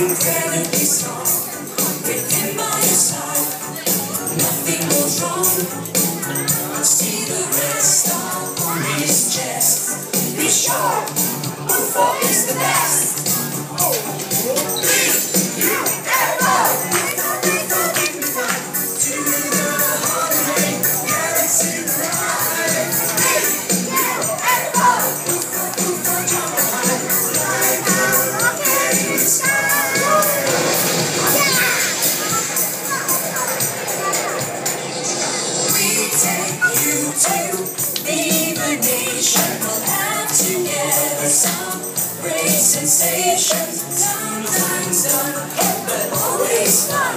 incredibly strong. Him by your side, nothing goes wrong. See the his chest. Be sure, take you to be the nation. We'll have together some great sensations. Sometimes don't but always fun.